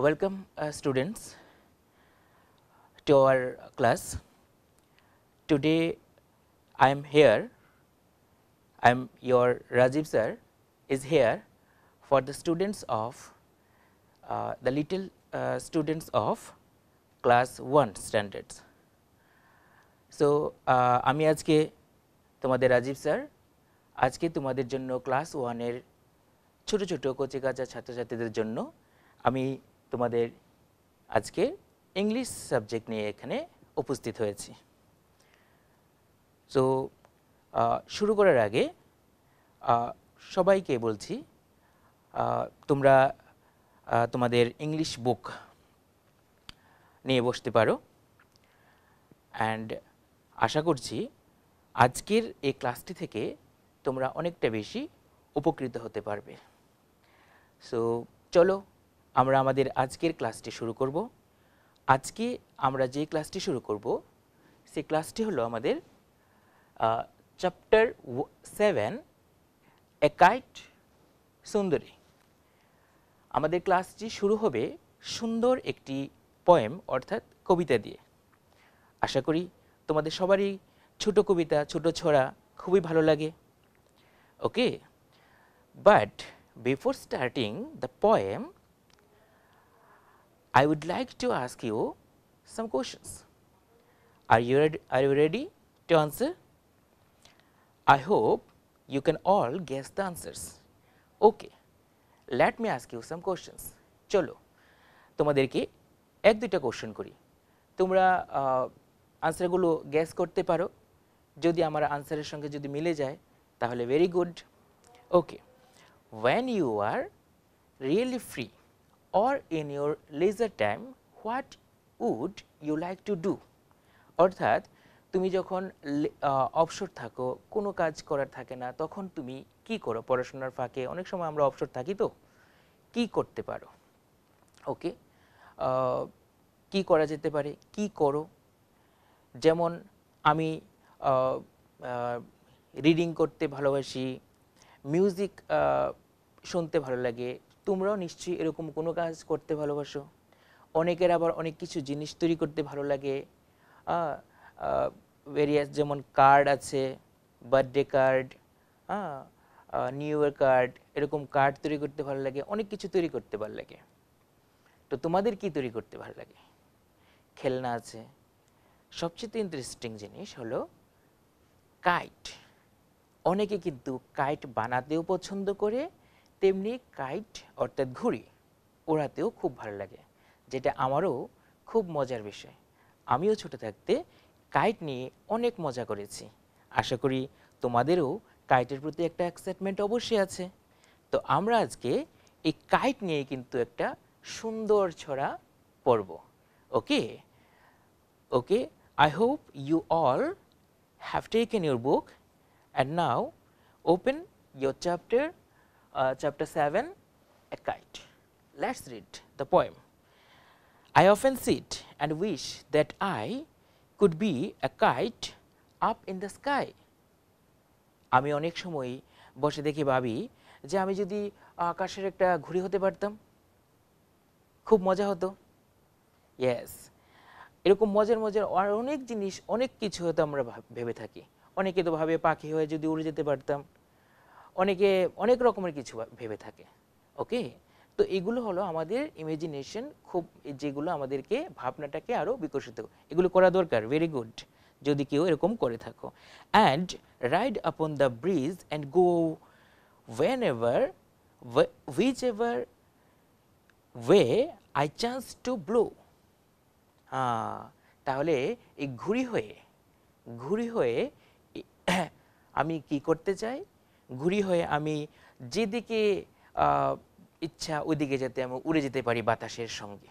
Welcome uh, students to our class. Today I am here, I am your Rajiv sir is here for the students of uh, the little uh, students of class 1 standards. So uh, আমি আজকে তোমাদের Rajib sir আজকে তোমাদের জন্য class ওয়ানের ছোট ছোট কচি কাঁচা ছাত্রছাত্রীদের জন্য আমি তোমাদের আজকে ইংলিশ সাবজেক্ট নিয়ে এখানে উপস্থিত হয়েছি। সো শুরু করার আগে সবাইকে বলছি তোমরা তোমাদের ইংলিশ বুক নিয়ে বসতে পারো। অ্যান্ড আশা করছি, আজকের এই ক্লাসটি থেকে তোমরা অনেকটা বেশি উপকৃত হতে পারবে। সো চলো আমরা আমাদের আজকের ক্লাসটি শুরু করব। আজকে আমরা যে ক্লাসটি শুরু করব, সেই ক্লাসটি হলো আমাদের চ্যাপ্টার সেভেন এ কাইট সুন্দরী। আমাদের ক্লাসটি শুরু হবে সুন্দর একটি পয়েম অর্থাৎ কবিতা দিয়ে। আশা করি তোমাদের সবারই ছোট কবিতা, ছোট ছড়া খুবই ভালো লাগে। Okay but before starting the poem I would like to ask you some questions. Are you ready, are you ready to answer? I hope you can all guess the answers. Okay, let me ask you some questions. চলো তোমাদেরকে এক দুইটা question করি তোমরা আনসারগুলো guess করতে পারো যদি আমার আনসারের সঙ্গে যদি মিলে যায় তাহলে very good okay when you are really free or in your leisure time, what would you like to do? অর্থাৎ, তুমি যখন অবসর থাকো, কোনো কাজ করার থাকে না, তখন তুমি কি করো? পড়াশোনার ফাঁকে, অনেক সময় আমরা অবসর থাকি তো, কি করতে পারো? ওকে? কি করা যেতে পারে? কি করো? যেমন, আমি রিডিং করতে ভালোবাসি মিউজিক শুনতে ভালো লাগে তোমরাও নিশ্চয়ই এরকম কোনো কাজ করতে ভালোবাসো। অনেকের আবার অনেক কিছু জিনিস তৈরি করতে ভালো লাগে। ভেরিয়াস যেমন কার্ড আছে বার্থডে কার্ড হ্যাঁ নিউ ইয়ার কার্ড এরকম কার্ড তৈরি করতে ভালো লাগে, অনেক কিছু তৈরি করতে ভালো লাগে। তো তোমাদের কি তৈরি করতে ভালো লাগে? খেলনা আছে। সবচেয়ে ইন্টারেস্টিং জিনিস হলো কাইট অনেকে কিন্তু কাইট বানাতেও পছন্দ করে তেমনি কাইট অর্থাৎ ঘুড়ি ওড়াতেও খুব ভালো লাগে যেটা আমারও খুব মজার বিষয়। আমিও ছোট থাকতে কাইট নিয়ে অনেক মজা করেছি। আশা করি তোমাদেরও কাইটের প্রতি একটা এক্সাইটমেন্ট অবশ্যই আছে। তো আমরা আজকে এই কাইট নিয়ে কিন্তু একটা সুন্দর ছড়া পড়ব okay? Okay, I hope you all have taken your book and now open your chapter, uh, chapter 7, A Kite. Let's read the poem. I often sit and wish that I could be a kite up in the sky. আমি অনেক সময় বসে দেখে ভাবি যে আমি যদি আকাশের একটা ঘুড়ি হতে পারতাম খুব মজা হতো ইয়েস এরকম মজার মজার আর অনেক জিনিস অনেক কিছু হয়তো আমরা ভেবে থাকি অনেকে তো ভাবে পাখি হয়ে যদি উড়ে যেতে পারতাম অনেকে অনেক রকমের কিছু ভেবে থাকে ওকে তো এগুলো হলো আমাদের ইমাজিনেশন খুব, যেগুলো আমাদেরকে ভাবনাটাকে আরও বিকশিত এগুলো করা দরকার ভেরি গুড যদি কেউ এরকম করে থাকো। And ride upon the breeze and go whenever whichever way I chance to blow তাহলে এই ঘুড়ি হয়ে ঘুড়ি হয়ে, আমি কি করতে চাই? ঘুড়ি হয়ে আমি যেদিকে ইচ্ছা ওইদিকে যাতে আমি উড়ে যেতে পারি বাতাসের সঙ্গে।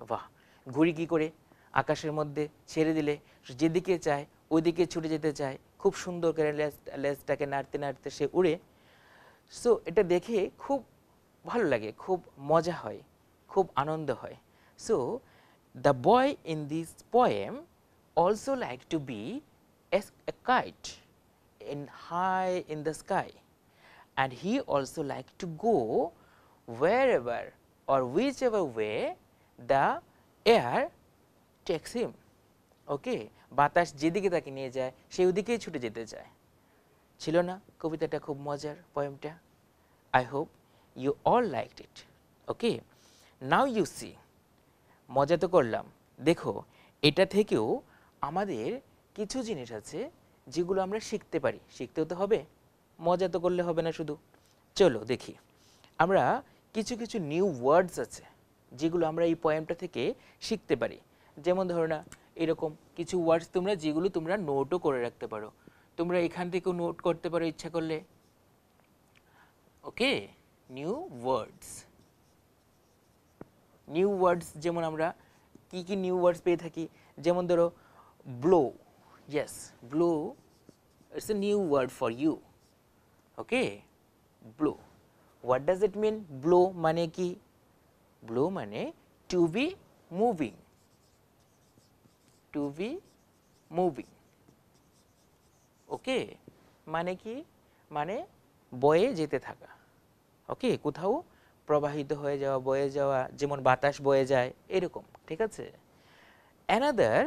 বাহ! ঘুড়ি কি করে? আকাশের মধ্যে ছেড়ে দিলে যেদিকে চায় ওইদিকে ছুটে যেতে চায়। খুব সুন্দর করে লেজ, লেজটাকে নাড়তে নাড়তে সে উড়ে। সো, এটা দেখে খুব ভালো লাগে, খুব মজা হয়, খুব আনন্দ হয়। So, the boy in this poem also like to be as, a kite. In high in the sky and he also like to go wherever or whichever way the air takes him. Okay বাতাস যেদিকে তাকে নিয়ে যায়, সেই ওদিকেই ছুটে যেতে চায়। ছিল না? কবিতাটা খুব মজার পয়েমটা I hope you all liked it okay now you see মজা তো করলাম। দেখো, এটা থেকেও আমাদের কিছু জিনিস আছে যেগুলো আমরা শিখতে পারি। শিখতেও তো হবে, মজা তো করলে হবে না শুধু। চলো দেখি। আমরা কিছু কিছু নিউ ওয়ার্ডস আছে, যেগুলো আমরা এই পয়েমটা থেকে শিখতে পারি। যেমন ধরো না, এরকম কিছু ওয়ার্ডস তোমরা, যেগুলো তোমরা নোটও করে রাখতে পারো। তোমরা এখান থেকেও নোট করতে পারো ইচ্ছা করলে। Okay new words new words যেমন আমরা কি কি নিউ ওয়ার্ডস পেয়ে থাকি? যেমন ধরো blow yes blow it's a new word for you okay blow what does it mean blow মানে কি ব্লো মানে to be moving to be moving okay মানে কি মানে বয়ে যেতে থাকা ওকে কোথাও প্রবাহিত হয়ে যাওয়া বয়ে যাওয়া যেমন বাতাস বয়ে যায় এরকম ঠিক আছে another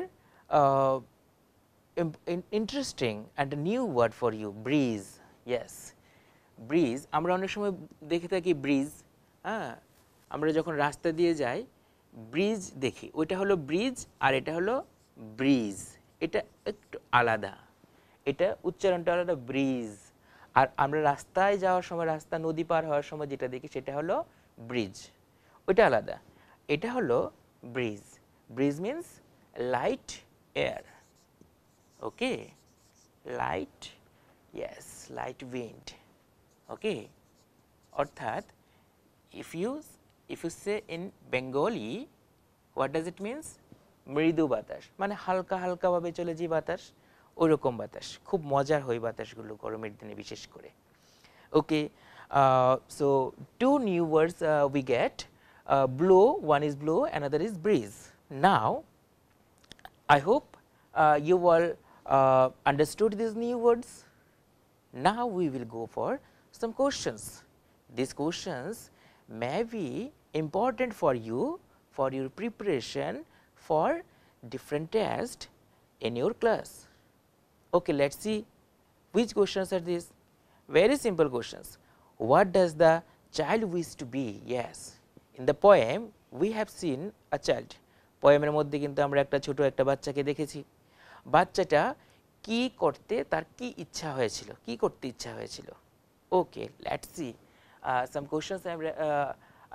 interesting and new word for you breeze yes breeze আমরা অনেক সময় দেখে থাকি ব্রিজ হ্যাঁ? আমরা যখন রাস্তা দিয়ে যাই ব্রিজ দেখি। ওইটা হলো ব্রিজ আর এটা হলো ব্রিজ এটা একটু আলাদা। এটা উচ্চারণটা আলাদা ব্রিজ আর আমরা রাস্তায় যাওয়ার সময়, রাস্তা নদী পার হওয়ার সময় যেটা দেখি, সেটা হলো ব্রিজ ওইটা আলাদা। এটা হলো breeze breeze means light air okay light yes light wind okay অর্থাৎ if you if you say in bengali what does it means? মৃদু বাতাস. মানে হালকা হালকা ভাবে চলে যে বাতাস ওরকম বাতাস। খুব মজার হয় বাতাসগুলো গরমের দিনে বিশেষ করে। Okay so two new words we get blow one is blow another is breeze now hope uh, you all uh, understood these new words. Now we will go for some questions. These questions may be important for you for your preparation for different tests in your class. Okay, let us see which questions are these. Very simple questions. What does the child wish to be? Yes. In the poem, we have seen a child. পোয়েমের মধ্যে কিন্তু আমরা একটা ছোট একটা বাচ্চাকে দেখেছি বাচ্চাটা কি করতে তার কি ইচ্ছা হয়েছিল? কি করতে ইচ্ছা হয়েছিল? Okay let's see some questions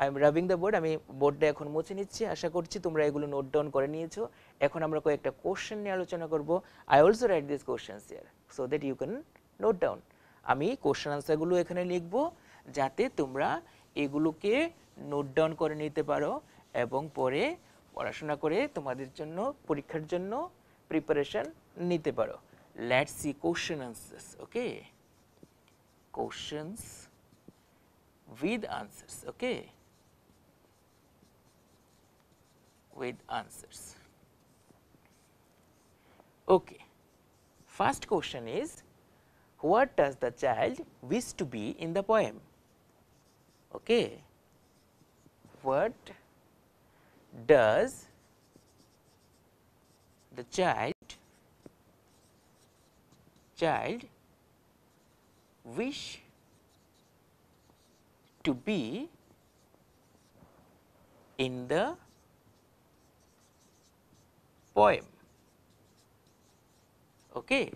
I am rubbing the board আমি বোর্ডটা এখন মুছে নিচ্ছি। আশা করছি তোমরা এগুলো নোট ডাউন করে নিয়েছো। এখন আমরা কয়েকটা কোশ্চেন নিয়ে আলোচনা করব। I also write this questions here so that you can note down আমি কোশ্চেন আনসারগুলো এখানে লিখব, যাতে তোমরা এগুলোকে নোট ডাউন করে নিতে পারো এবং পরে পড়াশোনা করে তোমাদের জন্য, পরীক্ষার জন্য প্রিপারেশন নিতে পারো let's see question answers okay questions with answers okay with answers okay first question is what does the child wish to be in the poem okay what does the child child wish to be in the poem. Okay.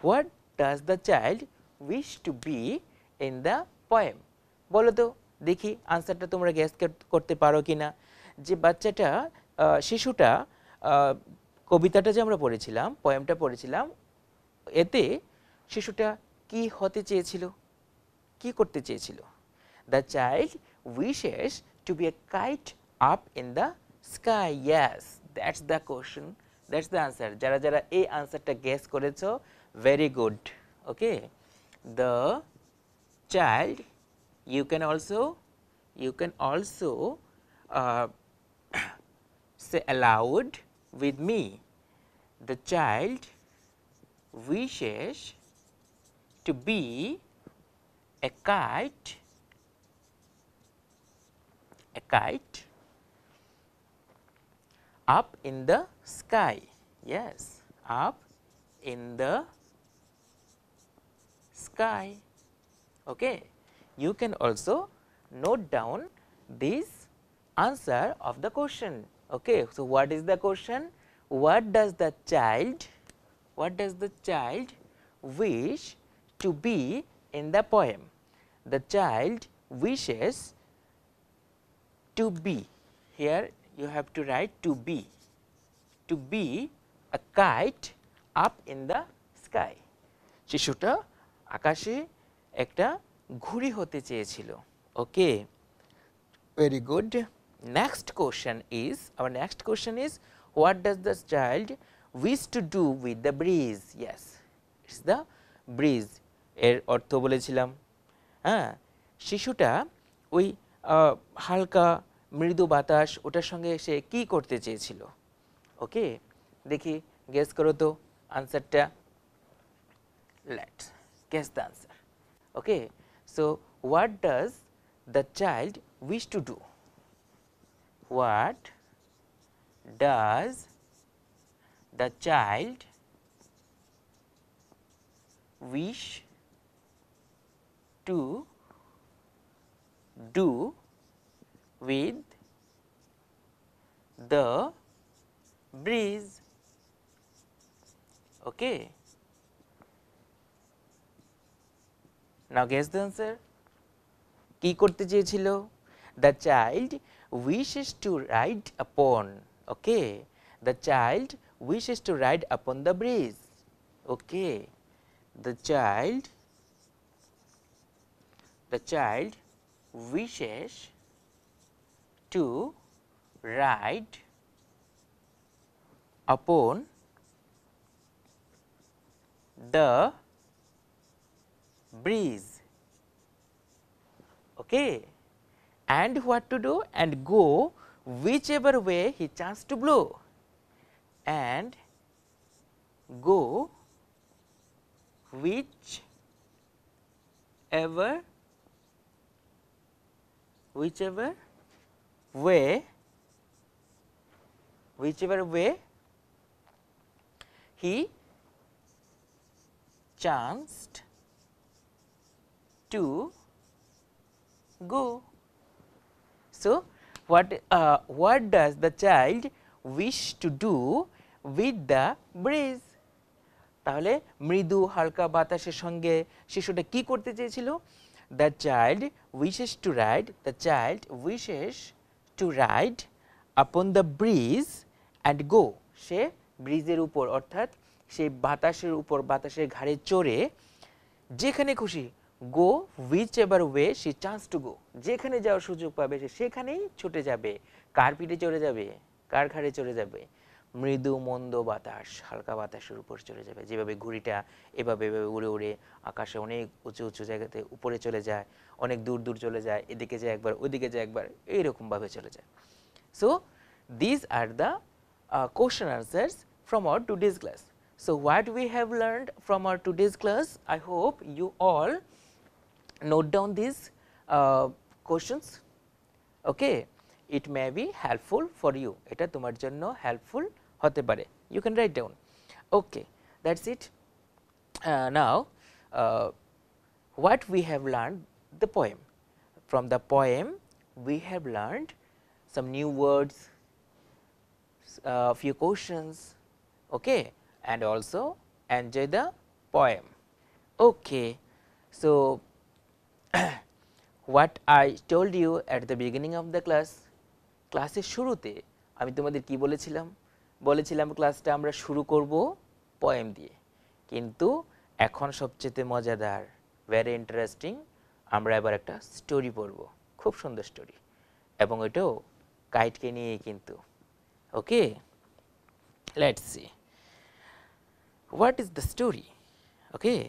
What does the child wish to be in the poem? বলো তো দেখি আনসারটা তোমরা gas করতে পারো কিনা যে বাচ্চাটা আহ, শিশুটা আহ, কবিতাটা যে আমরা পড়েছিলাম পয়েমটা পড়েছিলাম, এতে শিশুটা কি হতে চেয়েছিল? কি করতে চেয়েছিল? The child wishes to be a kite up in the sky yes that's the question that's the answer যারা যারা এই আনসারটা গ্যাস করেছ very good okay the child you can also you can also say aloud with me. The child wishes to be a kite a kite up in the sky. Yes up in the sky. Okay you can also note down this answer of the question okay so what is the question what does the child what does the child wish to be in the poem the child wishes to be here you have to write to be to be a kite up in the sky শিশুটা আকাশে একটা ঘুড়ি হতে চেয়েছিল ওকে very good next question is our next question is what does the child wish to do with the breeze yes it's the breeze এর অর্থ বলেছিলাম হ্যাঁ শিশুটা ওই আহ, হালকা মৃদু বাতাস ওটার সঙ্গে সে কি করতে চেয়েছিল ওকে দেখি গেস করো তো আনসারটা let's guess the answer okay so what does the child wish to do what does the child wish to do with the breeze okay now guess the answer কি করতে চেয়েছিল the child wishes to ride upon okay? The child wishes to ride upon the breeze okay? The child the child wishes to ride upon the breeze okay and what to do and go whichever way he chance to blow and go whichever whichever way whichever way he chanced to go. So, what, uh, what does the child wish to do with the breeze? তাহলে মৃদু হালকা বাতাসের সঙ্গে শিশুটা কি করতে চেয়েছিল the child wishes to ride the child wishes to ride upon the breeze and go সে ব্রিজের উপর অর্থাৎ সেই বাতাসের উপর বাতাসের ঘাড়ে চড়ে যেখানে খুশি গো উইচ এভার ওয়ে সে চান্স টু গো যেখানে যাওয়ার সুযোগ পাবে সে সেখানেই ছুটে যাবে। কার পিঠে চড়ে যাবে কার ঘাড়ে চড়ে যাবে। মৃদু মন্দ বাতাস হালকা বাতাসের উপর চলে যাবে। যেভাবে ঘুড়িটা এভাবে এভাবে উড়ে উড়ে আকাশে অনেক উঁচু উঁচু জায়গাতে উপরে চলে যায় অনেক দূর দূর চলে যায় এদিকে যায় একবার ওইদিকে যায় একবার এইরকমভাবে চলে যায়। So, these are the uh, question answers from our today's so what we have learned from our today's class, I hope you all note down these uh, questions. Okay. It may be helpful for you. এটা তোমার জন্য helpful হতে পারে. You can write down. Okay. That's it. Uh, now, uh, what we have learned the poem. From the poem, we have learned some new words, a few questions okay, and also enjoy the poem. Okay. So, what I told you at the beginning of the class, ক্লাসের শুরুতে আমি তোমাদের কি বলেছিলাম? বলেছিলাম ক্লাসটা আমরা শুরু করব পয়েম দিয়ে। কিন্তু এখন সবচেয়ে মজাদার ভেরি ইন্টারেস্টিং আমরা এবার একটা স্টোরি পড়ব। খুব সুন্দর স্টোরি এবং এটাও কাইটকে নিয়েই কিন্তু। Okay let's see. What is the story? Okay?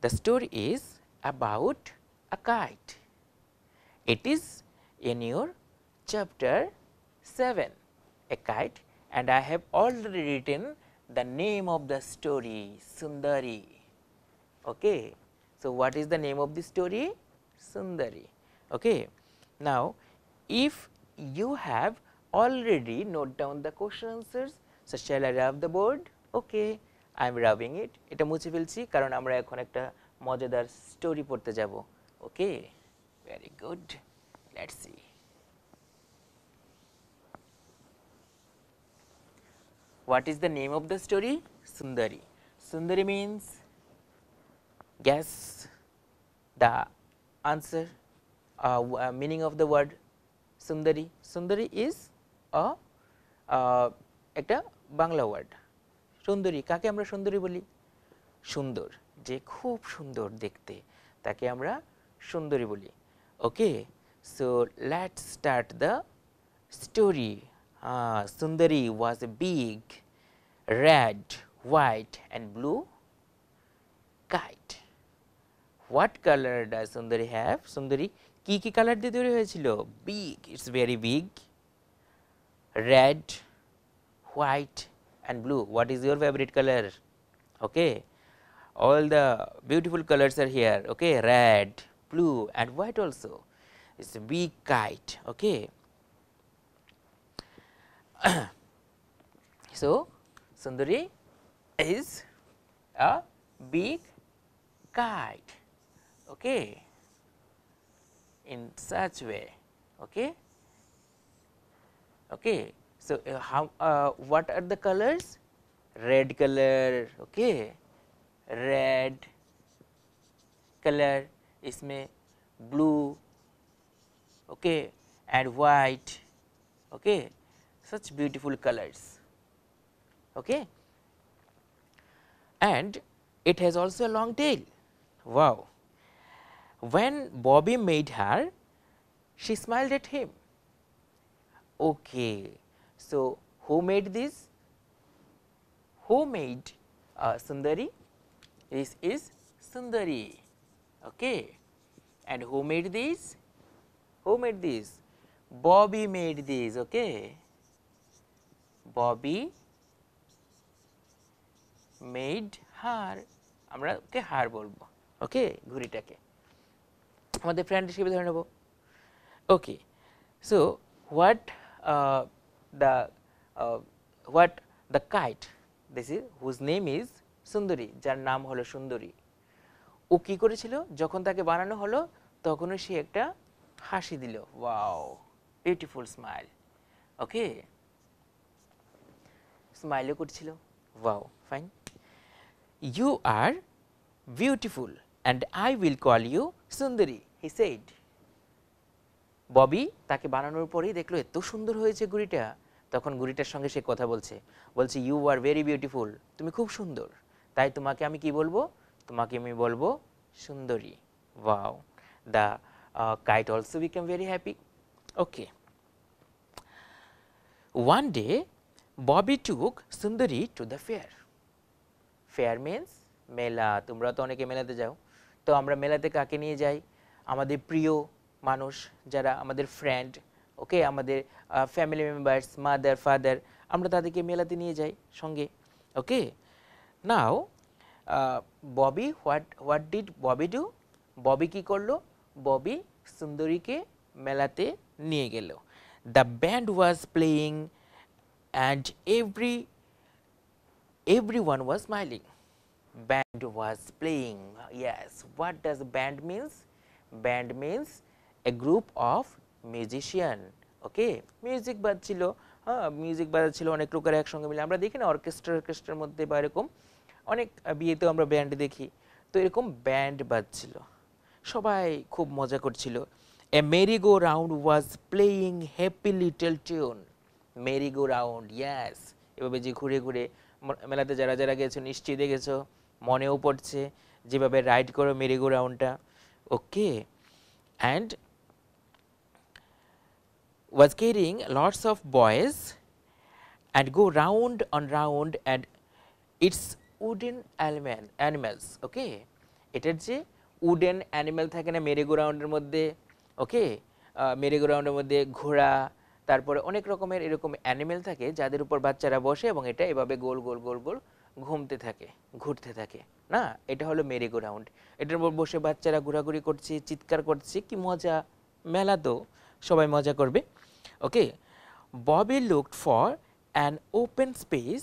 The story is about a kite. It is in your chapter 7 a kite and i have already written the name of the story sundari. Okay so what is the name of the story? Sundari. Okay. Now, if you have already note down the question answers, so shall I rub the board? Okay, I am rubbing it. এটা মুছে ফেলছি কারণ আমরা এখন একটা মজাদার story পড়তে যাব okay very good let's see What is the name of the story? Sundari. Sundari means guess the answer uh, uh, meaning of the word Sundari. Sundari is a uh, একটা বাংলা ওয়ার্ড সুন্দরী কাকে আমরা সুন্দরী বলি? সুন্দর যে খুব সুন্দর দেখতে তাকে আমরা সুন্দরী বলি। Okay? So let start the story Sundari was a big red, white and blue kite. What color does Sundari have? Sundari কি কি কালার দিয়ে তৈরি হয়েছিল? Big it's very big red white and blue. What is your favorite color? Okay. All the beautiful colors are here. Okay. Red blue and white also. It's a big kite. Okay. So sundari is a big kite. Okay. In such way. Okay. Okay. so uh, how uh, what are the colors red color okay red color इसमें blue okay and white okay such beautiful colors okay and it has also a long tail wow when bobby made her she smiled at him okay so who made this who made uh, sundari this is sundari okay and who made this who made this bobby made this okay bobby made her আমরা ওকে হার বলবো ওকে ঘুড়িটাকে আমাদের friend হিসেবে ধরে নেব okay so what the what the kite this is whose name is Sundari যার নাম হলো সুন্দরী ও কি করেছিল? যখন তাকে বানানো হলো, তখনও সে একটা হাসি দিল। ওয়াও বিউটিফুল স্মাইল ওকে স্মাইলও করছিল। Wow fine you are beautiful and I will call you Sundari he said Bobby তাকে বানানোর পরেই দেখল, এত সুন্দর হয়েছে গুড়িটা। তখন গুড়িটার সঙ্গে সে কথা বলছে বলছে ইউ আর ভেরি বিউটিফুল তুমি খুব সুন্দর। তাই তোমাকে আমি কি বলব? তোমাকে আমি বলব, Sundari. Wow the kite also become very happy okay one day Bobby took Sundari to the fair fair means মেলা, তোমরা তো অনেকে মেলাতে যাও। তো আমরা মেলাতে কাকে নিয়ে যাই? আমাদের প্রিয় মানুষ, যারা আমাদের ফ্রেন্ড ওকে আমাদের ফ্যামিলি মেম্বার্স মাদার ফাদার আমরা তাদেরকে মেলাতে নিয়ে যাই সঙ্গে okay now Bobby what what did Bobby do Bobby কী করল? ববি সুন্দরীকে মেলাতে নিয়ে গেল। The band was playing and every everyone was smiling. Band was playing, yes. What does band means? Band means a group of musician, okay? Music বাজছিল হ্যাঁ music বাজাচ্ছিল, অনেক লোকের একসঙ্গে মিলে। আমরা দেখি না অর্কেস্ট্রা অর্কেস্ট্রার মধ্যে বা এরকম অনেক বিয়েতেও আমরা ব্যান্ড দেখি। তো এরকম ব্যান্ড বাজছিল। সবাই খুব মজা করছিল। A merry go round was playing happy little tune merry go round ইয়াস এভাবে যে ঘুরে ঘুরে মেলাতে যারা যারা গেছো, নিশ্চয়ই দেখেছ, মনেও পড়ছে। যেভাবে রাইড করো মেরি গো রাউন্ডটা okay and was carrying lots of boys and go round and round and its wooden animal, animals, okay? এটার যে উডেন অ্যানিমেল থাকে না মেরি গো রাউন্ডের মধ্যে ওকে মেরি গো রাউন্ডের মধ্যে ঘোড়া, তারপরে অনেক রকমের এরকম অ্যানিমেল থাকে যাদের উপর বাচ্চারা বসে এবং এটা এভাবে গোল গোল গোল গোল ঘুমতে থাকে, ঘুরতে থাকে, না? এটা হলো মেরি গো রাউন্ড এটার উপর বসে বাচ্চারা ঘোরাঘুরি করছে, চিৎকার করছে, কি মজা, মেলা তো, সবাই মজা করবে। Okay Bobby looked for an open space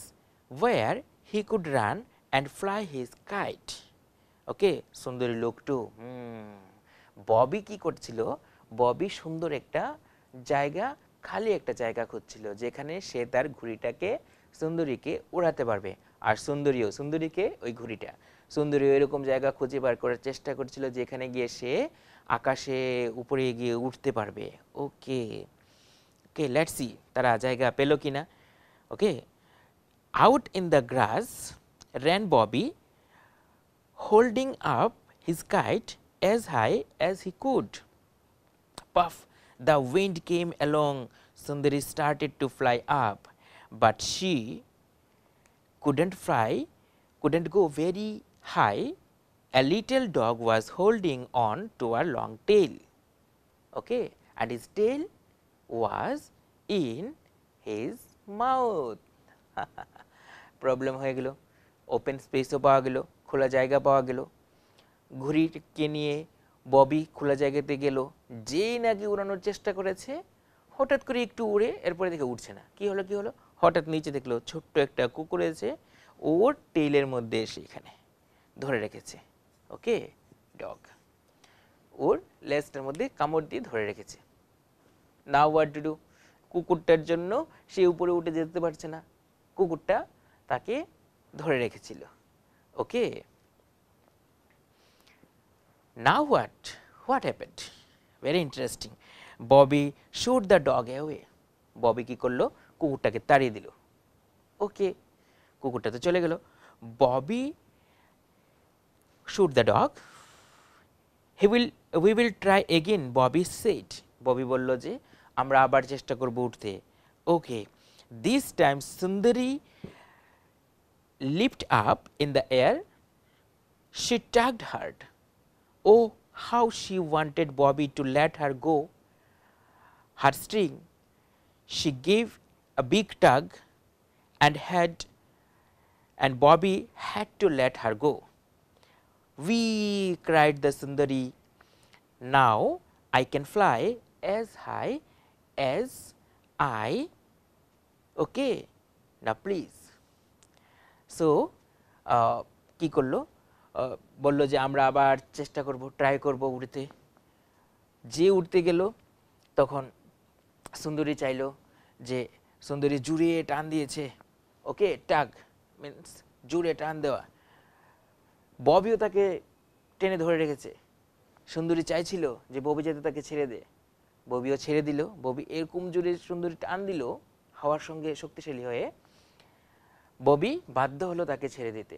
where he could run and fly his kite okay Sundari লোকটু Bobby কি করছিল? ববি সুন্দর একটা জায়গা, খালি একটা জায়গা খুঁজছিল, যেখানে সে তার ঘুড়িটাকে সুন্দরীকে উড়াতে পারবে। আর সুন্দরীও, সুন্দরীকে ওই ঘুড়িটা। সুন্দরী এরকম জায়গা খুঁজে বার করার চেষ্টা করছিল, যেখানে গিয়ে সে আকাশে উপরে গিয়ে উঠতে পারবে। ওকে ওকে লেটস সি তারা জায়গা পেল কিনা okay out in the grass ran Bobby holding up his kite as high as he could. Puff, the wind came along. Sundari started to fly up, but she couldn't fly, couldn't go very high. A little dog was holding on to a long tail. Okay, and his tail was in his mouth. Problem হয়ে গেল। Open স্পেসও পাওয়া গেল, খোলা জায়গা পাওয়া গেল। ঘুড়িকে নিয়ে ববি খোলা জায়গাতে গেল। যেই নাকি উড়ানোর চেষ্টা করেছে, হঠাৎ করে একটু উড়ে এরপরে দেখে উঠছে না। কি হলো কি হলো? হঠাৎ নিচে দেখল ছোট্ট একটা কুকুর এসে ওর টেইলের মধ্যে এসে এখানে ধরে রেখেছে। ওকে ডগ ওর লেজটার মধ্যে কামড় দিয়ে ধরে রেখেছে। নাও হোয়াট টু ডু কুকুরটার জন্য সে উপরে উঠে যেতে পারছে না। কুকুরটা তাকে ধরে রেখেছিল। Okay now what? What happened? Very interesting Bobby shoot the dog away Bobby কি করল? কুকুরটাকে তাড়িয়ে দিল। ওকে কুকুরটা তো চলে গেল। Bobby shoot the dog he will we will try again Bobby said Bobby বলল যে আমরা আবার চেষ্টা করব উঠতে okay this time Sundari lift up in the air she tugged hard. Oh, how she wanted Bobby to let her go. Her string, she gave a big tug and had and Bobby had to let her go. We cried the Sundari, now I can fly as high as I okay now please. So কী করল? আহ, বলল যে আমরা আবার চেষ্টা করব try করব উড়তে। যে উঠতে গেল তখন সুন্দরী চাইলো যে সুন্দরী জুড়ে টান দিয়েছে ওকে টাগ মিন্স জুড়ে টান দেওয়া। ববিও তাকে টেনে ধরে রেখেছে। সুন্দরী চাইছিল যে ববি যাতে তাকে ছেড়ে দে। ববিও ছেড়ে দিল, ববি এরকম জুড়ে সুন্দরী টান দিল, হাওয়ার সঙ্গে শক্তিশালী হয়ে ববি বাধ্য হলো তাকে ছেড়ে দিতে।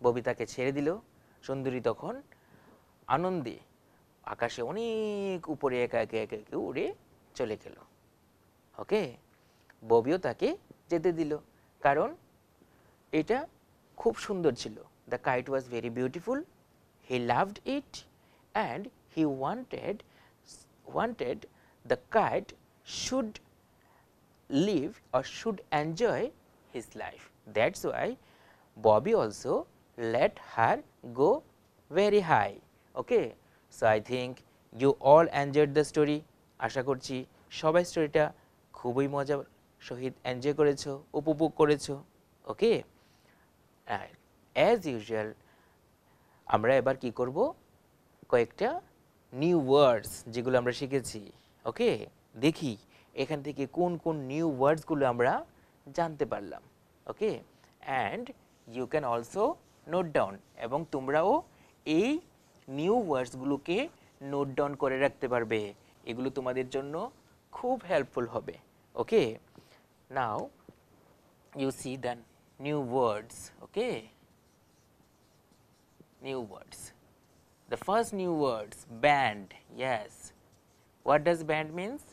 ববি তাকে ছেড়ে দিল, সুন্দরী তখন আনন্দে আকাশে অনেক উপরে একা একে একে একে উড়ে চলে গেল। ওকে? ববিও তাকে যেতে দিল, কারণ এটা খুব সুন্দর ছিল। The kite was very beautiful he loved it and he wanted wanted the kite should live or should enjoy his life. That's why Bobby also let her go very high. Okay, so I think you all enjoyed the story. আশা করছি সবাই স্টোরিটা খুবই মজা সহিত enjoy করেছ উপভোগ করেছ ওকে অ্যাজ ইউজুয়াল আমরা এবার কি করব কয়েকটা নিউ ওয়ার্ডস যেগুলো আমরা শিখেছি ওকে দেখি এখান থেকে কোন কোন নিউ ওয়ার্ডসগুলো আমরা জানতে পারলাম okay and you can also note down এবং তোমরাও এই নিউ ওয়ার্ডসগুলোকে নোট ডাউন করে রাখতে পারবে। এগুলো তোমাদের জন্য খুব হেল্পফুল হবে okay now you see the new words okay new words. the first new words band yes what does band means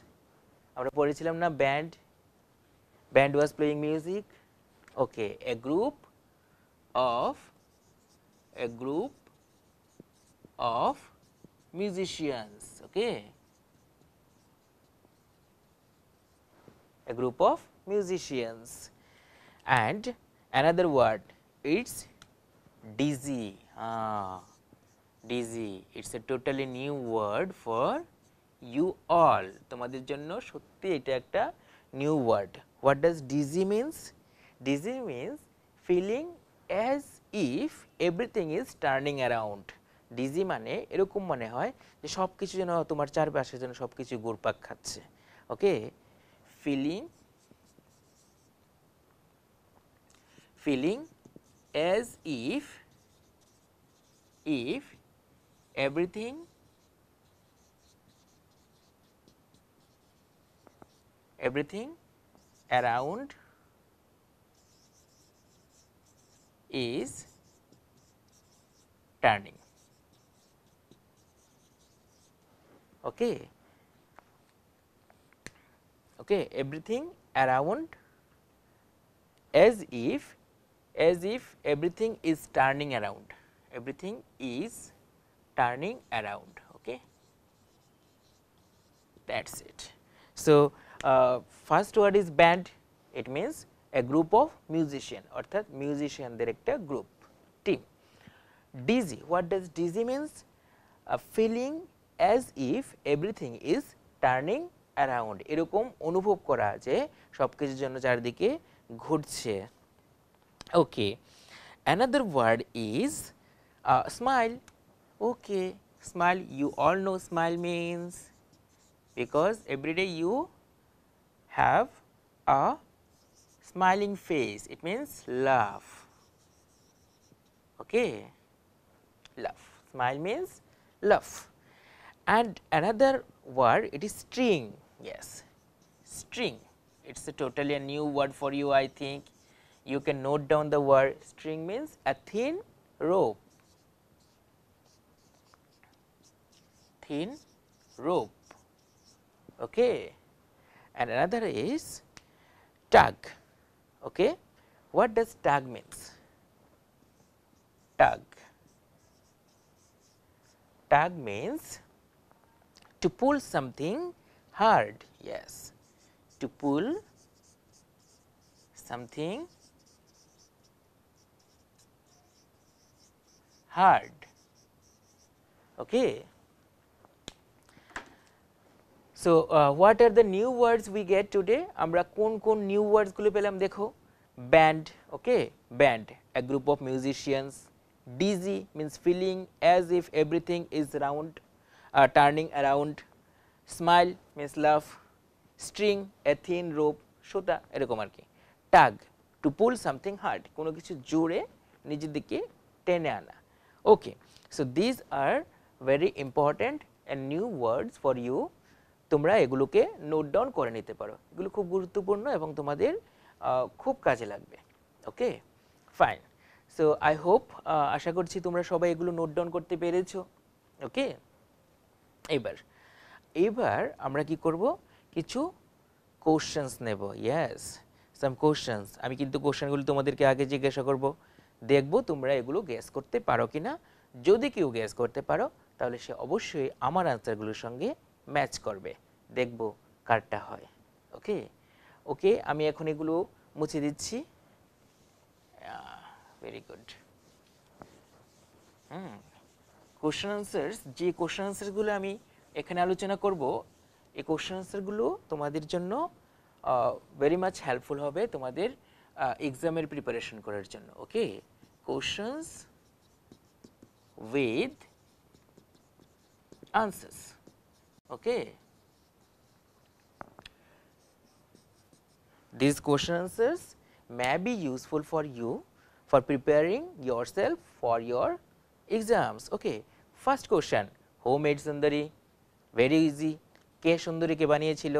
আমরা পড়েছিলাম না band band was playing music okay a group of a group of musicians okay a group of musicians and another word it's dizzy ah Dizzy it's a totally new word for you all তোমাদের জন্য সত্যি এটা একটা new word what does dizzy means dizzy means feeling as if everything is turning around dizzy মানে এরকম মনে হয় যে সব কিছু যেন তোমার চারপাশে যেন সব কিছু ঘুরপাক খাচ্ছে। Okay feeling feeling as if if everything? Everything around is turning. Okay? Okay everything around as if as if everything is turning around. Everything is turning around okay that is it. So, uh, first word is band it means a group of musician অর্থাৎ musicianদের একটা group team. dizzy what does dizzy means a feeling as if everything is turning around এরকম অনুভব করা যে সব কিছুর জন্য চারিদিকে ঘুরছে okay another word is uh, smile okay smile you all know smile means because every day you have a smiling face. It means laugh okay laugh smile means laugh and another word it is string. Yes string. It's a totally a new word for you i think. You can note down the word. String means a thin rope thin rope okay? And another is tug. Okay? What does tug means? Tug. Tug means to pull something hard yes. To pull something hard. Okay so uh, what are the new words we get today আমরা কোন কোন new words গুলো পেলাম দেখো band okay band a group of musicians dizzy means feeling as if everything is round uh, turning around smile means laugh string a thin rope সুতা এরকম আর কি tug to pull something hard কোনো কিছু জোরে নিজের দিকে টেনে আনা okay so this are very important and new words for you তোমরা এগুলোকে নোট ডাউন করে নিতে পারো। এগুলো খুব গুরুত্বপূর্ণ এবং তোমাদের খুব কাজে লাগবে। Okay? Fine so I hope আশা করছি তোমরা সবাই এগুলো নোট ডাউন করতে পেরেছ। ওকে? এবার এবার আমরা কি করব? কিছু কোশ্চেন্স নেব। ইয়াস সাম কোশ্চেন্স আমি কিন্তু কোশ্চেনগুলো তোমাদেরকে আগে জিজ্ঞাসা করব। দেখব তোমরা এগুলো গ্যাস করতে পারো কি না যদি কেউ গ্যাস করতে পারো, তাহলে সে অবশ্যই আমার আনসারগুলোর সঙ্গে ম্যাচ করবে। দেখব কারটা হয়। ওকে? ওকে, আমি এখন এগুলো মুছে দিচ্ছি। Very good hmm question answers যে কোশ্চেন আনসারগুলো আমি এখানে আলোচনা করব, এই কোশ্চেন আনসারগুলো তোমাদের জন্য ভেরি মাচ হেল্পফুল হবে তোমাদের এক্সামের প্রিপারেশন করার জন্য, okay? Questions with answers. okay these question answers may be useful for you for preparing yourself for your exams okay first question who made sundari very easy কে সুন্দরীকে বানিয়েছিল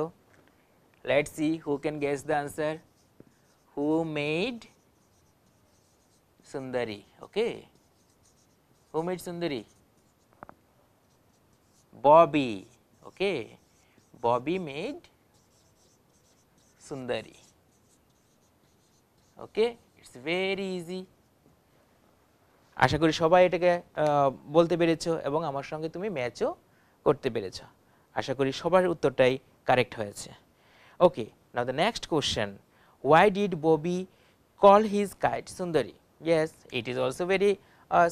let's see who can guess the answer who made sundari okay who made sundari Bobby. Okay, Bobby made Sundari. Okay, it's very easy. আশা করি সবাই এটাকে বলতে পেরেছ এবং আমার সঙ্গে তুমি ম্যাচও করতে পেরেছ। আশা করি সবার উত্তরটাই কারেক্ট হয়েছে। Okay now the next question why did Bobby call his kite Sundari yes it is also very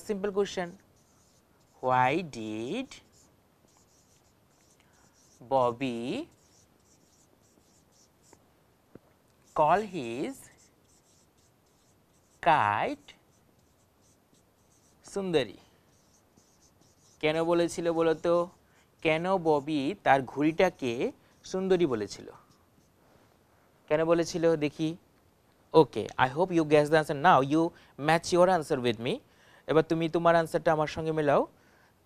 simple question why did Bobby call his kite সুন্দরী কেন বলেছিল বলতো? কেন ববি তার ঘুড়িটাকে সুন্দরী বলেছিল? কেন বলেছিল দেখি? Okay I hope you guess the answer now you match your answer with me এবার তুমি তোমার আনসারটা আমার সঙ্গে মেলাও।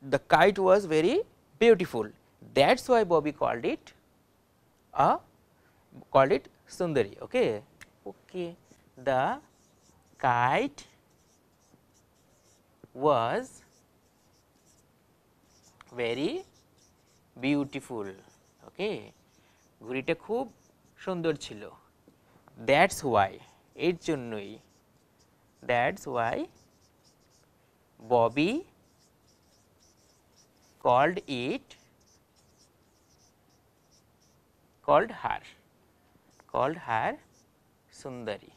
The kite was very beautiful That's why Bobby called it a called it Sundari. Okay, okay. The kite was very beautiful. Okay, ঘুড়িটা খুব সুন্দর ছিল দ্যাটস ওয়াই এর জন্যই that's why Bobby called it called her called her Sundari.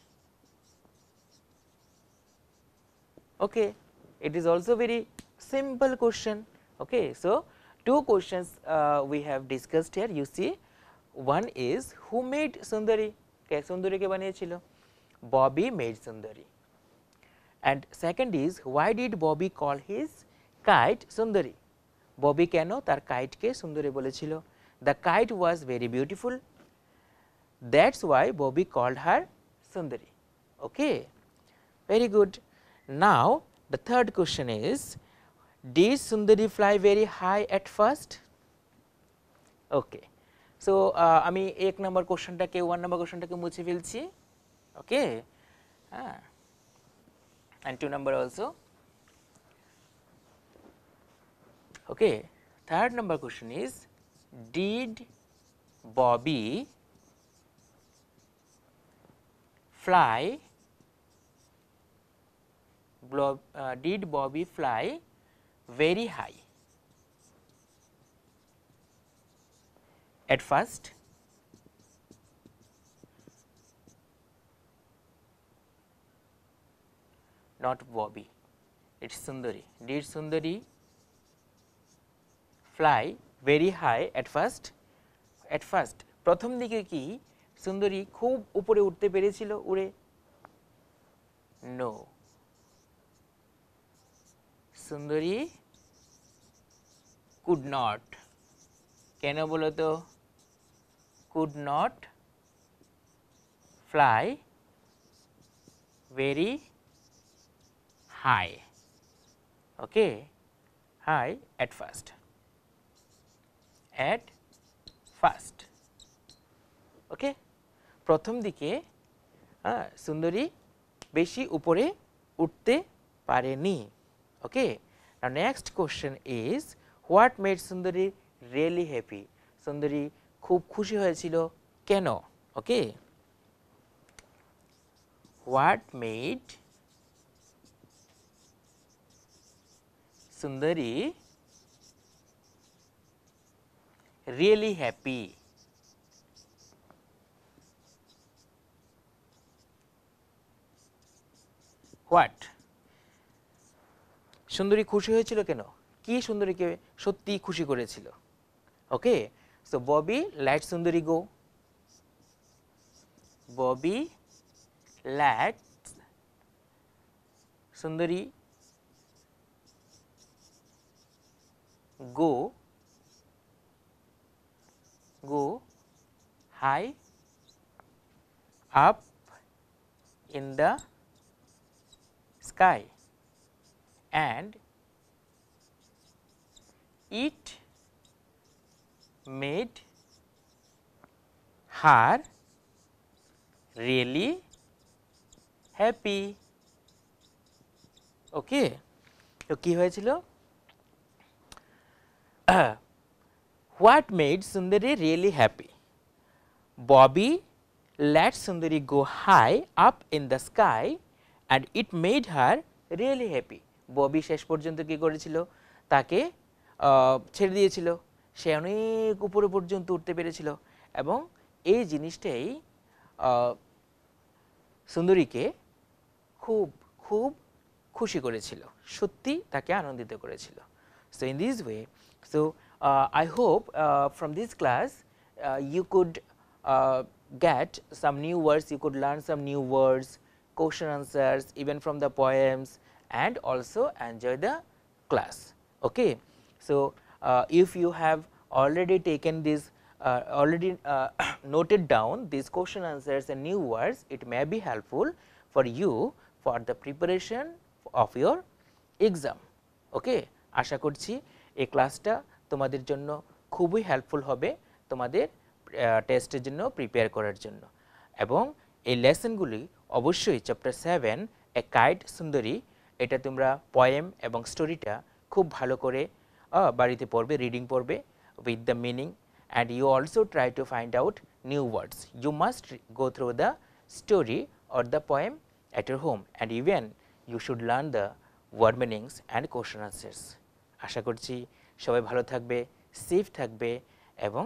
Okay, it is also very simple question. Okay, so two questions uh, we have discussed here. You see, one is who made Sundari? কে সুন্দরীকে বানিয়েছিল Bobby made Sundari and second is why did Bobby call his kite সুন্দরী ববি কেন তার কাইটকে সুন্দরী বলেছিল the kite was very beautiful that's why Bobby called her Sundari okay very good now the third question is did Sundari fly very high at first okay so uh, আমি এক নম্বর কোশ্চেনটাকে one নম্বর কোশ্চেনটাকে মুছে ফেলছি ওকে হ্যাঁ and two number also okay third number question is did bobby fly uh, did bobby fly very high at first not Bobby, it is Sundari. Did Sundari fly very high at first at first প্রথম দিকে কি সুন্দরী খুব উপরে উঠতে পেরেছিল উড়ে? No সুন্দরী কুড নট কেন বলো তো? Could not fly very high. Okay high at first. At first. Okay? প্রথম দিকে সুন্দরী বেশি উপরে উঠতে পারেনি। Okay next question is what made Sundari really happy Sundari খুব খুশি হয়েছিল কেন? Okay what made Sundari really happy. What? সুন্দরী খুশি হয়েছিল কেন? কি সুন্দরীকে সত্যি খুশি করেছিল? ওকে সো ববি ল্যাট সুন্দরী গো ববি ল্যাট সুন্দরী go. go high up in the sky and it made her really happy ওকে তো কি হয়েছিল what made Sundari really happy? Bobby let Sundari go high up in the sky and it made her really happy. Bobby শেষ পর্যন্ত কি করেছিল তাকে ছেড়ে দিয়েছিল সে অনেক উপরে পর্যন্ত উঠতে পেরেছিল এবং এই জিনিসটাই সুন্দরীকে খুব খুব খুশি করেছিল সত্যি তাকে আনন্দিত করেছিল so in this way so uh, I hope uh, from this class uh, you could uh, get some new words, you could learn some new words, question answers even from the poems and also enjoy the class. Okay. So, uh, if you have already taken this uh, already uh, noted down these question answers and new words, it may be helpful for you for the preparation of your exam. Okay. আশা করছি এই ক্লাসটা তোমাদের জন্য খুবই helpful হবে তোমাদের টেস্টের জন্য প্রিপেয়ার করার জন্য। এবং এই লেসনগুলি অবশ্যই চ্যাপ্টার সেভেন এ কাইড সুন্দরী এটা তোমরা পয়েম এবং স্টোরিটা খুব ভালো করে বাড়িতে পড়বে রিডিং পড়বে with the meaning and you also try to find out new words you must go through the story or the poem at এর home and even you should learn the word meanings and question answers আশা করছি সবাই ভালো থাকবে safe থাকবে এবং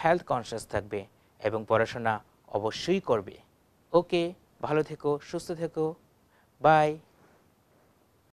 health conscious থাকবে এবং পড়াশোনা অবশ্যই করবে। ওকে ভালো থেকো, সুস্থ থেকো। বাই